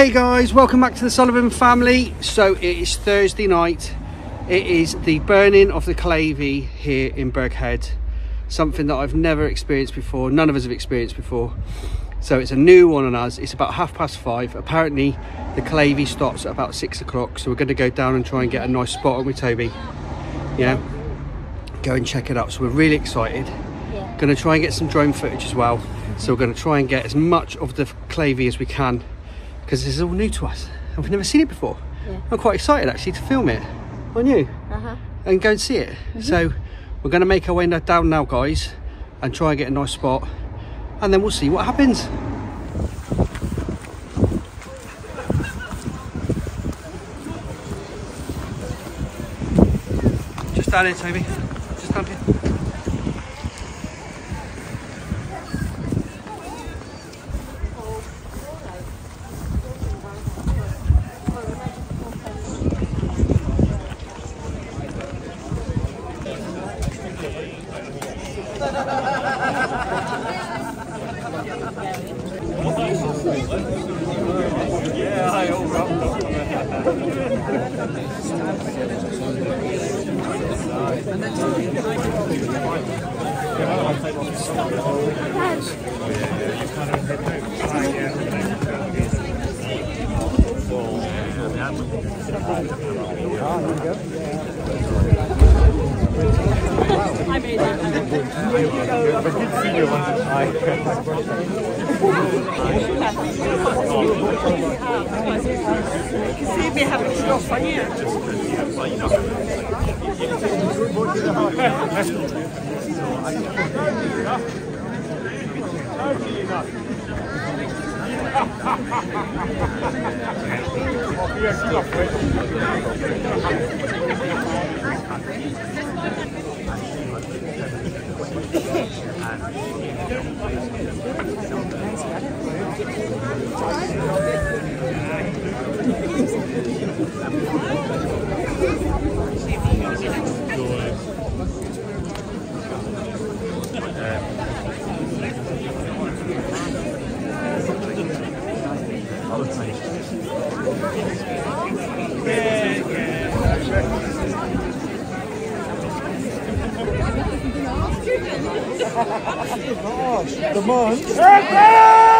Hey guys, welcome back to the Sullivan family. So it is Thursday night. It is the burning of the Clavie here in Burghead. Something that I've never experienced before. None of us have experienced before. So it's a new one on us. It's about half past five. Apparently the Clavie stops at about six o'clock. So we're going to go down and try and get a nice spot, aren't we, Toby? Yeah. Go and check it out. So we're really excited. Yeah. Going to try and get some drone footage as well. So we're going to try and get as much of the Clavie as we can because this is all new to us and we've never seen it before. Yeah. I'm quite excited actually to film it on you Uh-huh. and go and see it. So we're going to make our way down now, guys, and try and get a nice spot, and then we'll see what happens. Just down here, Toby. Just down here. was. I made that. I did see you once. See, we have a lot fun here. Alles nicht. The month.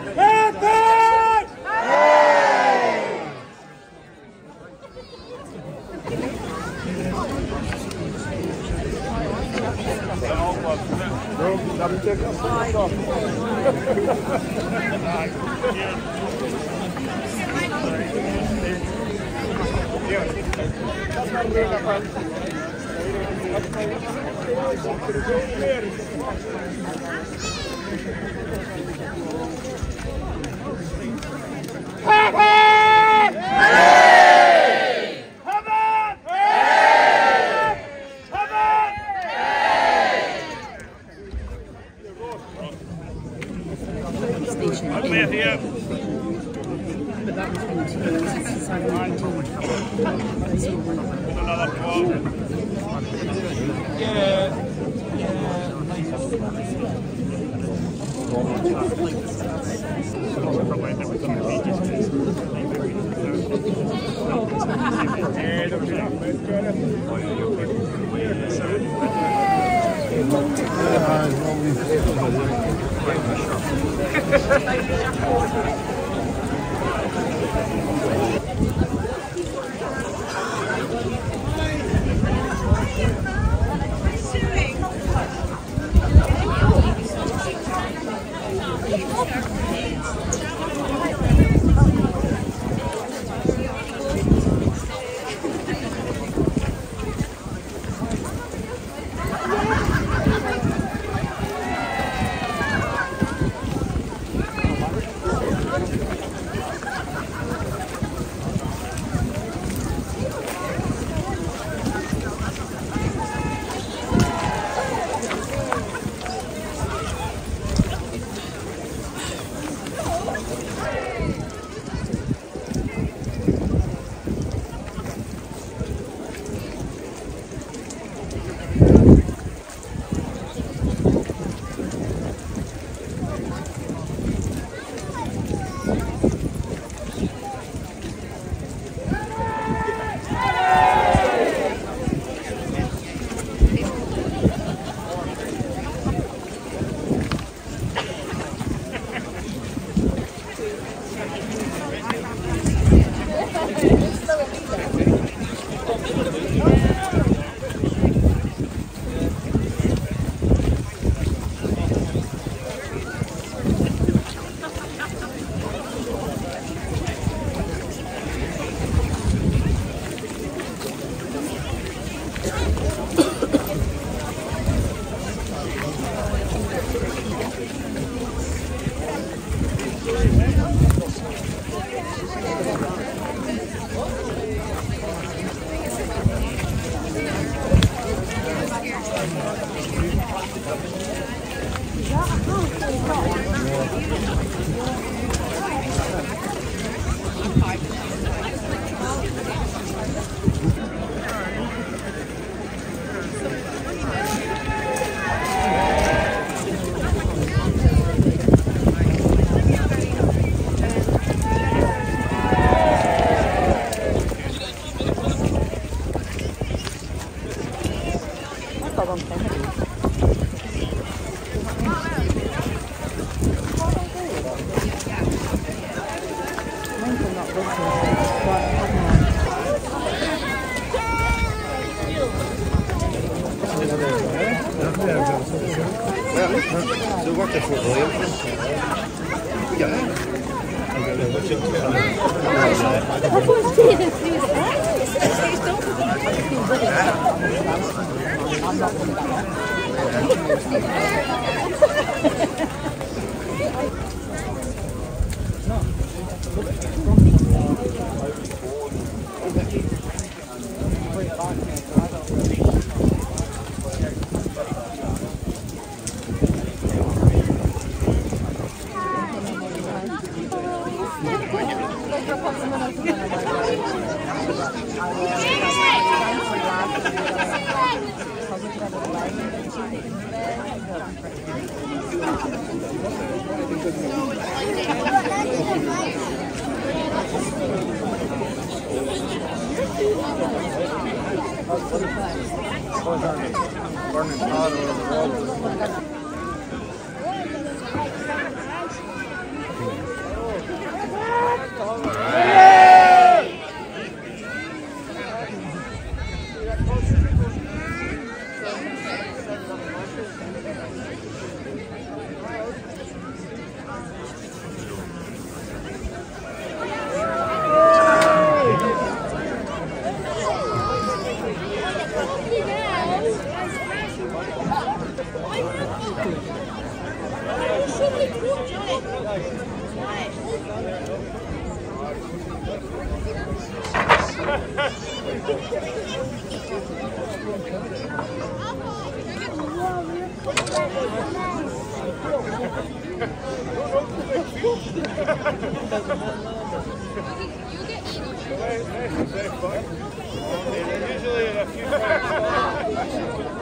Hey, hey! Thank you. Vernon Todd or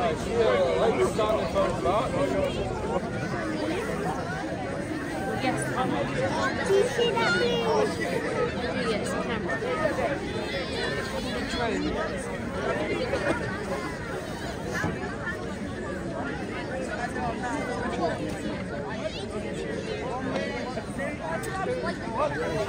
Do you see that blue? Yes, camera. The drone.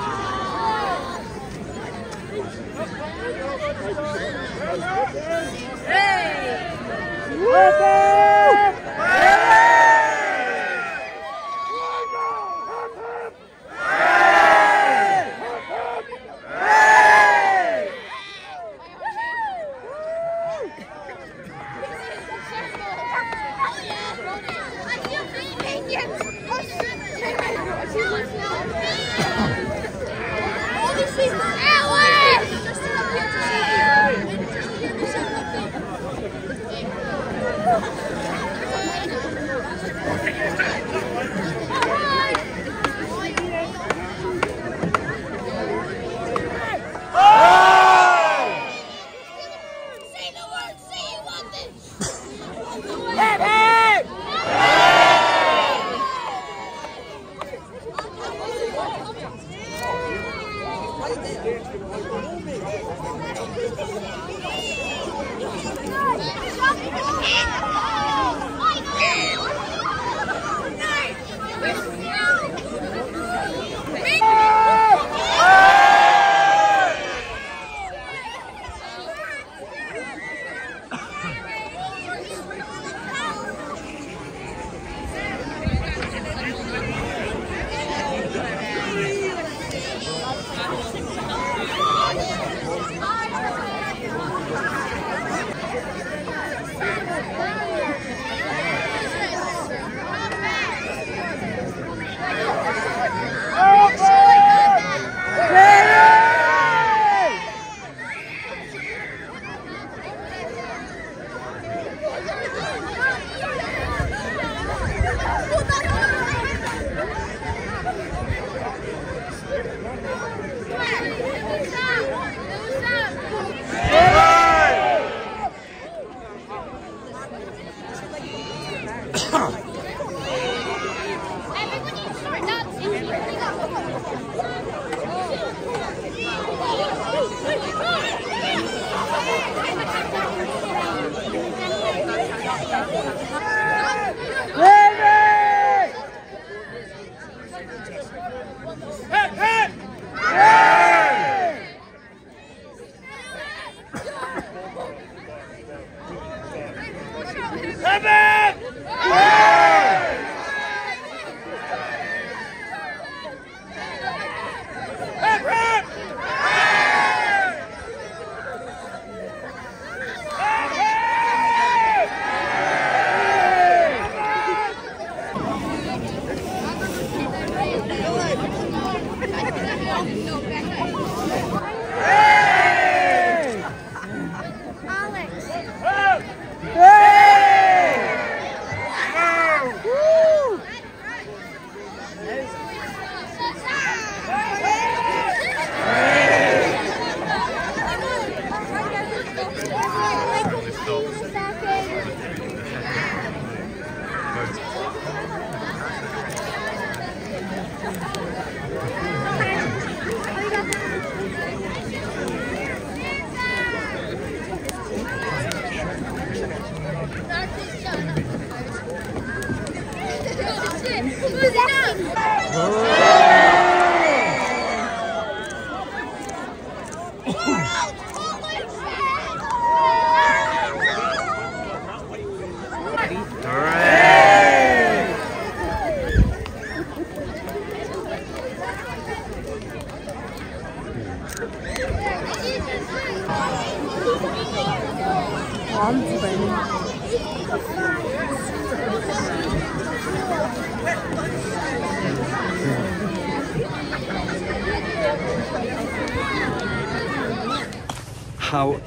Alex.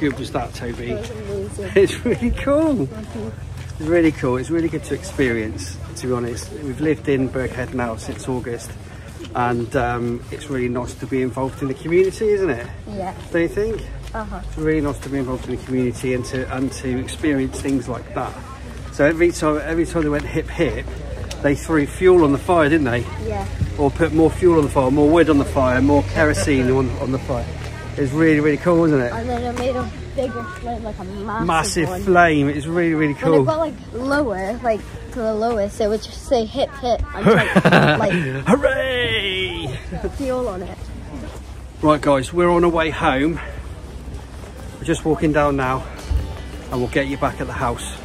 Good was that, Toby? It's really cool. It's really cool. It's really good to experience, to be honest. We've lived in Burghead now since August and um, it's really nice to be involved in the community, isn't it? Yeah. Don't you think? Uh-huh. It's really nice to be involved in the community and to and to experience things like that. So every time every time they went hip hip, they threw fuel on the fire, didn't they? Yeah. or put more fuel on the fire, more wood on the fire, more kerosene on, on the fire. It's really, really cool, isn't it? And then it made a bigger flame, like a massive, Massive one. flame. It's really, really When it cool. got like lower, like to the lowest, it would just say hit hit until like Hooray! fuel on it. Right, guys, we're on our way home. We're just walking down now, and we'll get you back at the house.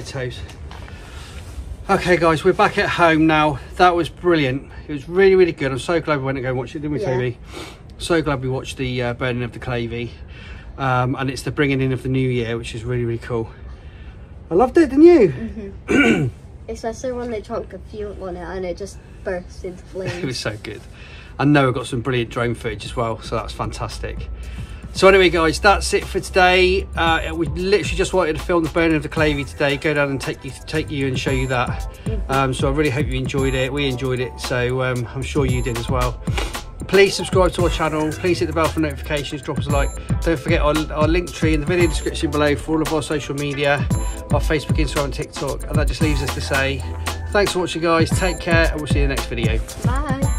Come here, Toes. Okay, guys, we're back at home now. That was brilliant. It was really, really good. I'm so glad we went to go and watch it, didn't we, Yeah. Toby? So glad we watched the uh, burning of the Clavie. Um, and it's the bringing in of the new year, which is really, really cool. I loved it, didn't you? Especially when they chunked a fuel on it and it just burst into flames. It was so good. And Noah got some brilliant drone footage as well, so that's fantastic. So anyway, guys, that's it for today. Uh, we literally just wanted to film the burning of the Clavie today. Go down and take you, take you, and show you that. Um, so I really hope you enjoyed it. We enjoyed it, so um, I'm sure you did as well. Please subscribe to our channel. Please hit the bell for notifications. Drop us a like. Don't forget our, our link tree in the video description below for all of our social media, our Facebook, Instagram, and TikTok. And that just leaves us to say, thanks for watching, guys. Take care, and we'll see you in the next video. Bye.